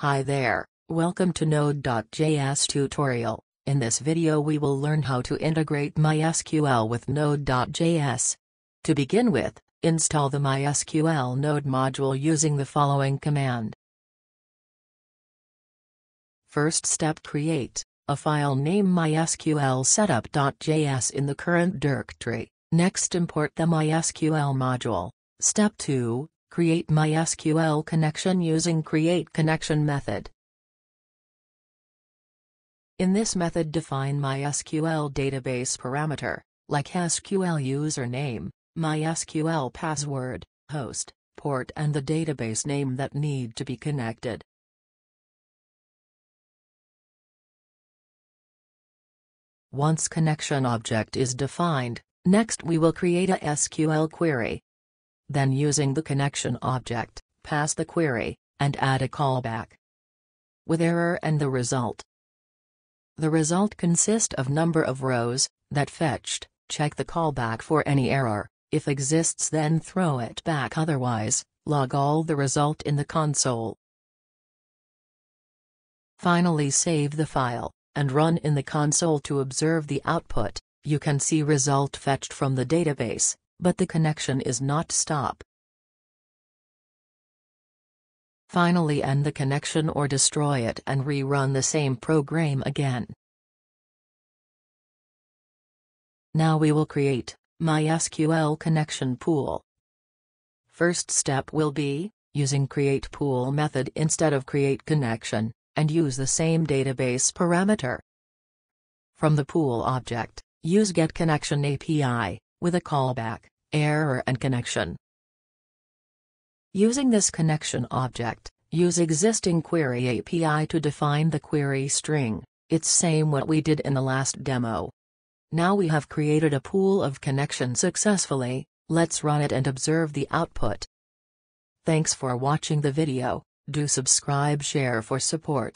Hi there, welcome to Node.js tutorial. In this video we will learn how to integrate MySQL with Node.js. To begin with, install the MySQL Node module using the following command. First step create a file name mysql setup.js in the current directory. Next import the MySQL module. Step 2 Create MySQL connection using create connection method. In this method define MySQL database parameter, like SQL username, MySQL password, host, port and the database name that need to be connected. Once connection object is defined, next we will create a SQL query. Then using the connection object, pass the query, and add a callback. With error and the result. The result consist of number of rows, that fetched, check the callback for any error, if exists then throw it back otherwise, log all the result in the console. Finally save the file, and run in the console to observe the output, you can see result fetched from the database but the connection is not stop. Finally end the connection or destroy it and rerun the same program again. Now we will create MySQL connection pool. First step will be, using create pool method instead of create connection, and use the same database parameter. From the pool object, use getConnection API, with a callback, error and connection. Using this connection object, use existing query API to define the query string, it's same what we did in the last demo. Now we have created a pool of connection successfully, let's run it and observe the output. Thanks for watching the video, do subscribe share for support.